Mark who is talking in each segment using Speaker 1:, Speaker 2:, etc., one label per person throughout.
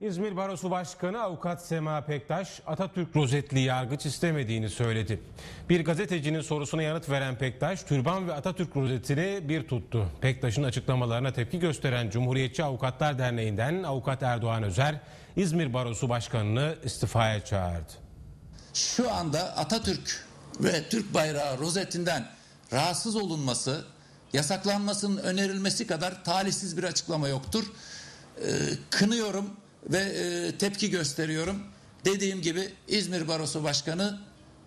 Speaker 1: İzmir Barosu Başkanı Avukat Sema Pektaş, Atatürk rozetli yargıç istemediğini söyledi. Bir gazetecinin sorusuna yanıt veren Pektaş, türban ve Atatürk rozetini bir tuttu. Pektaş'ın açıklamalarına tepki gösteren Cumhuriyetçi Avukatlar Derneği'nden Avukat Erdoğan Özer, İzmir Barosu Başkanı'nı istifaya çağırdı.
Speaker 2: şu anda Atatürk ve Türk bayrağı rozetinden rahatsız olunması, yasaklanmasının önerilmesi kadar talihsiz bir açıklama yoktur. Ee, kınıyorum ve e, tepki gösteriyorum. Dediğim gibi İzmir Barosu Başkanı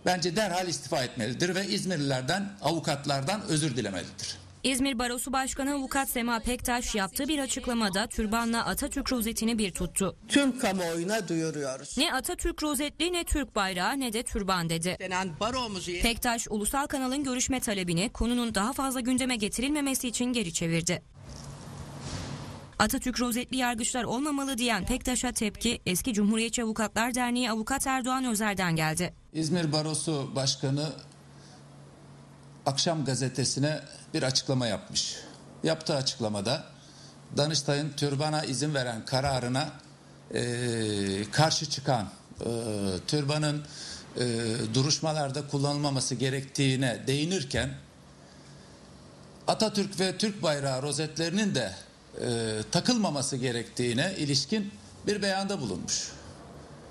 Speaker 2: bence derhal istifa etmelidir ve İzmirlilerden, avukatlardan özür dilemelidir.
Speaker 3: İzmir Barosu Başkanı Avukat Sema Pektaş yaptığı bir açıklamada türbanla Atatürk rozetini bir tuttu.
Speaker 4: tüm kamuoyuna duyuruyoruz.
Speaker 3: Ne Atatürk rozetli ne Türk bayrağı ne de türban dedi.
Speaker 4: Denen baromuzu
Speaker 3: Pektaş ulusal kanalın görüşme talebini konunun daha fazla gündeme getirilmemesi için geri çevirdi. Atatürk rozetli yargıçlar olmamalı diyen Pektaş'a tepki eski Cumhuriyetçi Avukatlar Derneği Avukat Erdoğan Özer'den geldi.
Speaker 2: İzmir Barosu Başkanı akşam gazetesine bir açıklama yapmış. Yaptığı açıklamada Danıştay'ın türbana izin veren kararına eee, karşı çıkan eee, türbanın eee, duruşmalarda kullanılmaması gerektiğine değinirken Atatürk ve Türk bayrağı rozetlerinin de eee, takılmaması gerektiğine ilişkin bir beyanda bulunmuş.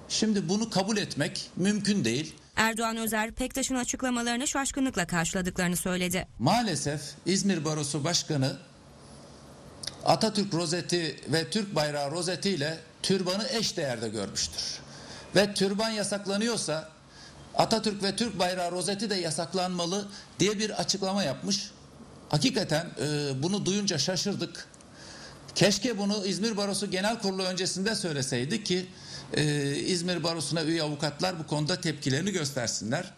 Speaker 2: Şimdi bunu kabul etmek mümkün değil.
Speaker 3: Erdoğan Özer Pektaş'ın açıklamalarını şaşkınlıkla karşıladıklarını söyledi.
Speaker 2: Maalesef İzmir Barosu Başkanı Atatürk rozeti ve Türk bayrağı rozeti ile türbanı eş değerde görmüştür. Ve türban yasaklanıyorsa Atatürk ve Türk bayrağı rozeti de yasaklanmalı diye bir açıklama yapmış. Hakikaten e, bunu duyunca şaşırdık. Keşke bunu İzmir Barosu Genel Kurulu öncesinde söyleseydi ki e, İzmir Barosu'na üye avukatlar bu konuda tepkilerini göstersinler.